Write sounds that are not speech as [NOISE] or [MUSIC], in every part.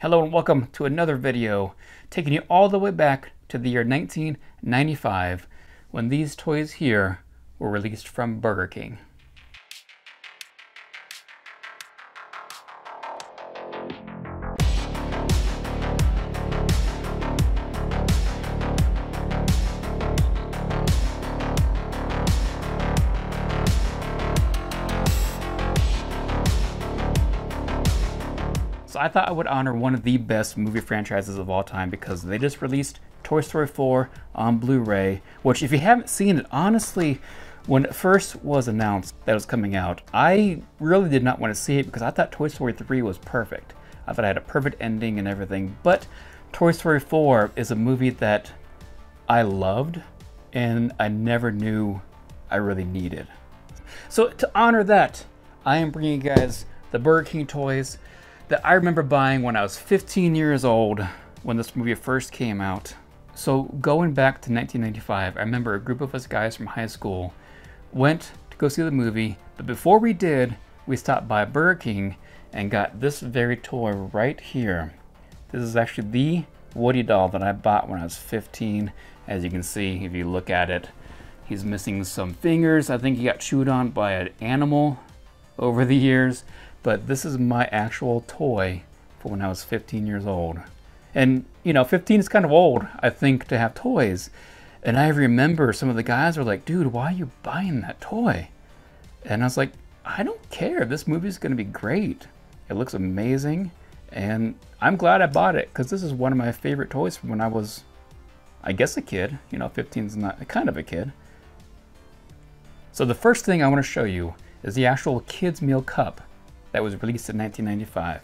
Hello and welcome to another video taking you all the way back to the year 1995 when these toys here were released from Burger King. I thought I would honor one of the best movie franchises of all time because they just released Toy Story 4 on Blu-ray, which if you haven't seen it, honestly, when it first was announced that it was coming out, I really did not want to see it because I thought Toy Story 3 was perfect. I thought I had a perfect ending and everything, but Toy Story 4 is a movie that I loved and I never knew I really needed. So to honor that, I am bringing you guys the Burger King toys that I remember buying when I was 15 years old when this movie first came out. So going back to 1995, I remember a group of us guys from high school went to go see the movie, but before we did, we stopped by Burger King and got this very toy right here. This is actually the Woody doll that I bought when I was 15. As you can see, if you look at it, he's missing some fingers. I think he got chewed on by an animal over the years but this is my actual toy for when I was 15 years old. And, you know, 15 is kind of old, I think, to have toys. And I remember some of the guys were like, dude, why are you buying that toy? And I was like, I don't care. This movie is going to be great. It looks amazing. And I'm glad I bought it because this is one of my favorite toys from when I was, I guess, a kid. You know, 15 is not kind of a kid. So the first thing I want to show you is the actual kids meal cup that was released in 1995.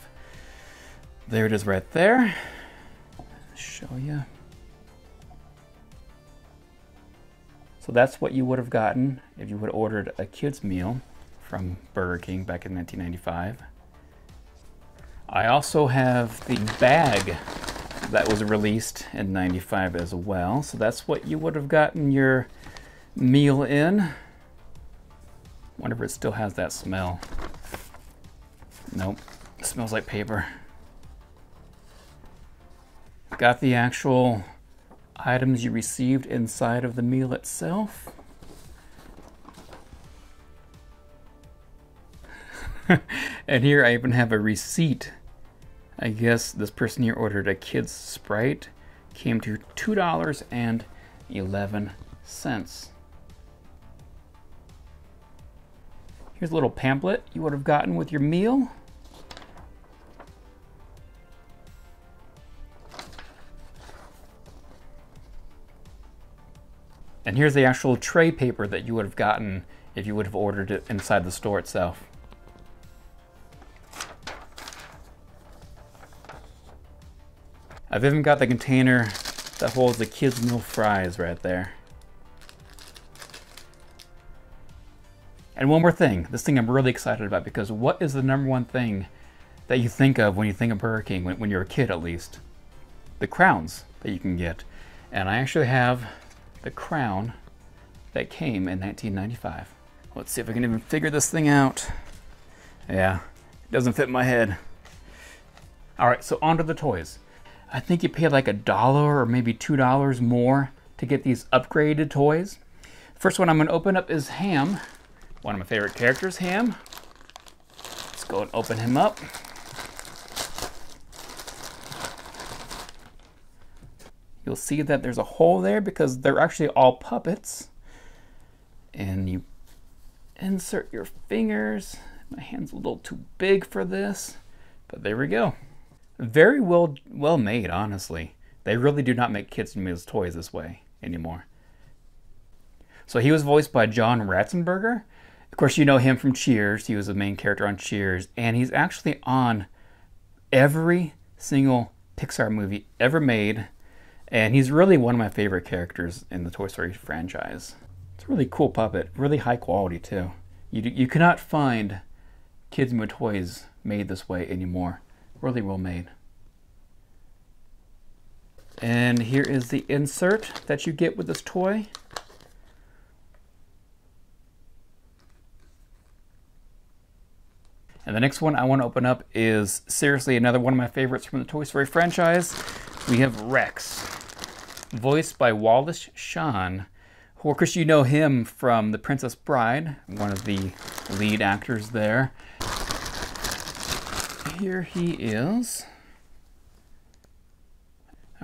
There it is right there. Show you. So that's what you would have gotten if you would have ordered a kid's meal from Burger King back in 1995. I also have the bag that was released in 95 as well. So that's what you would have gotten your meal in. Wonder if it still has that smell. Nope. It smells like paper. Got the actual items you received inside of the meal itself. [LAUGHS] and here I even have a receipt. I guess this person here ordered a kid's Sprite. Came to $2.11. Here's a little pamphlet you would have gotten with your meal. And here's the actual tray paper that you would have gotten if you would have ordered it inside the store itself. I've even got the container that holds the kids' meal fries right there. And one more thing, this thing I'm really excited about because what is the number one thing that you think of when you think of Burger King, when, when you're a kid at least? The crowns that you can get. And I actually have the crown that came in 1995. Let's see if I can even figure this thing out. Yeah, it doesn't fit my head. All right, so onto the toys. I think you pay like a dollar or maybe two dollars more to get these upgraded toys. First one I'm gonna open up is Hamm. One of my favorite characters, Hamm. Let's go and open him up. You'll see that there's a hole there because they're actually all puppets. And you insert your fingers. My hand's a little too big for this, but there we go. Very well well made, honestly. They really do not make kids' meals toys this way anymore. So he was voiced by John Ratzenberger. Of course, you know him from Cheers. He was the main character on Cheers, and he's actually on every single Pixar movie ever made and he's really one of my favorite characters in the Toy Story franchise. It's a really cool puppet, really high quality too. You, you cannot find kids with toys made this way anymore. Really well made. And here is the insert that you get with this toy. And the next one I want to open up is seriously another one of my favorites from the Toy Story franchise. We have Rex, voiced by Wallace Shawn. Who, of course, you know him from The Princess Bride, one of the lead actors there. Here he is.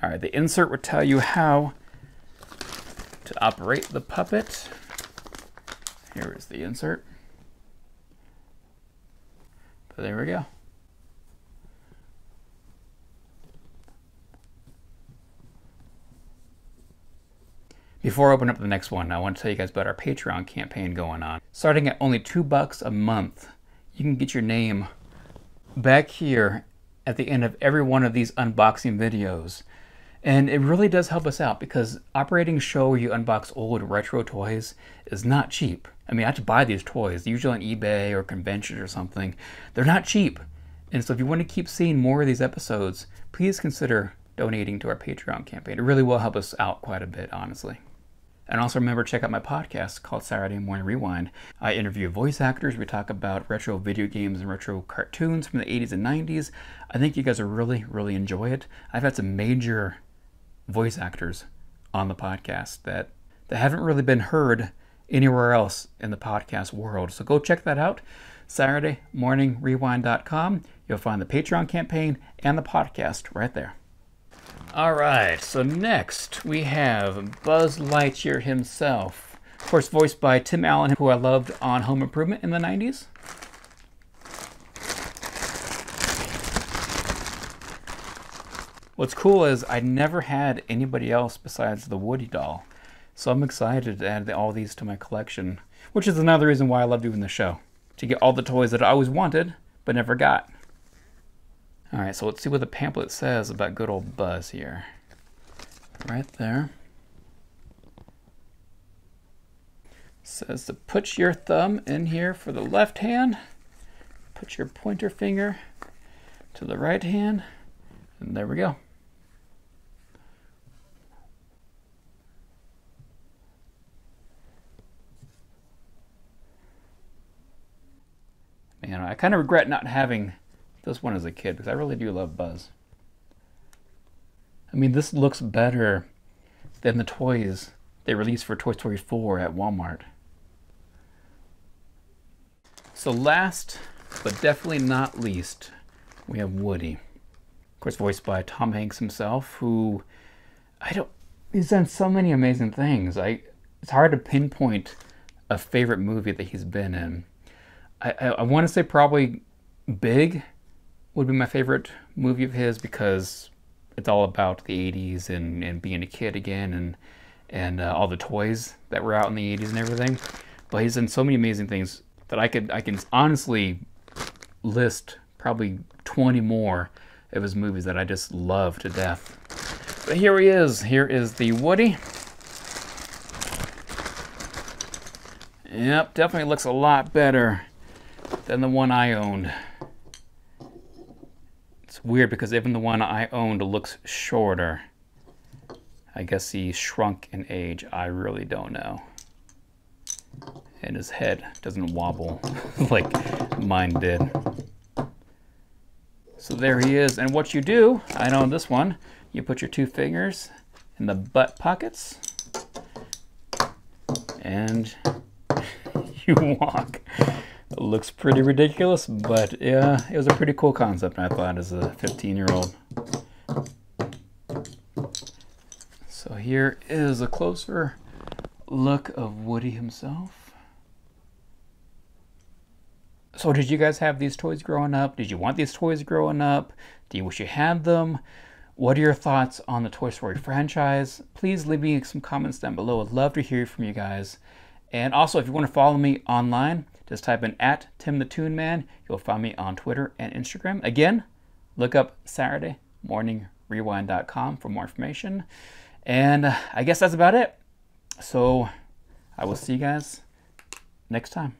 All right, the insert will tell you how to operate the puppet. Here is the insert. But there we go. Before I open up the next one, I want to tell you guys about our Patreon campaign going on. Starting at only two bucks a month, you can get your name back here at the end of every one of these unboxing videos. And it really does help us out because operating show where you unbox old retro toys is not cheap. I mean, I have to buy these toys, usually on eBay or convention or something. They're not cheap. And so if you want to keep seeing more of these episodes, please consider donating to our Patreon campaign. It really will help us out quite a bit, honestly. And also remember, to check out my podcast called Saturday Morning Rewind. I interview voice actors. We talk about retro video games and retro cartoons from the 80s and 90s. I think you guys will really, really enjoy it. I've had some major voice actors on the podcast that, that haven't really been heard anywhere else in the podcast world. So go check that out. Saturday Morning Rewind.com. You'll find the Patreon campaign and the podcast right there. All right, so next we have Buzz Lightyear himself. Of course, voiced by Tim Allen, who I loved on Home Improvement in the 90s. What's cool is I never had anybody else besides the Woody doll. So I'm excited to add all these to my collection, which is another reason why I love doing the show. To get all the toys that I always wanted, but never got. Alright, so let's see what the pamphlet says about good old Buzz here. Right there. says to put your thumb in here for the left hand, put your pointer finger to the right hand, and there we go. Man, I kind of regret not having this one as a kid because I really do love Buzz. I mean, this looks better than the toys they released for Toy Story 4 at Walmart. So last, but definitely not least, we have Woody. Of course, voiced by Tom Hanks himself, who I don't. He's done so many amazing things. I it's hard to pinpoint a favorite movie that he's been in. I, I, I want to say probably Big would be my favorite movie of his because it's all about the 80s and, and being a kid again and and uh, all the toys that were out in the 80s and everything. But he's done so many amazing things that I could I can honestly list probably 20 more of his movies that I just love to death. But here he is. Here is the Woody. Yep, definitely looks a lot better than the one I owned. It's weird because even the one I owned looks shorter. I guess he shrunk in age. I really don't know. And his head doesn't wobble [LAUGHS] like mine did. So there he is. And what you do, I know this one, you put your two fingers in the butt pockets and [LAUGHS] you walk. Looks pretty ridiculous, but yeah, it was a pretty cool concept, I thought, as a 15 year old. So here is a closer look of Woody himself. So, did you guys have these toys growing up? Did you want these toys growing up? Do you wish you had them? What are your thoughts on the Toy Story franchise? Please leave me some comments down below. I'd love to hear from you guys. And also, if you want to follow me online, just type in at Tim the Tune Man. You'll find me on Twitter and Instagram. Again, look up Saturday Morning Rewind.com for more information. And uh, I guess that's about it. So I will see you guys next time.